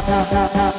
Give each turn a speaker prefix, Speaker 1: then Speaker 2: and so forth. Speaker 1: ただ。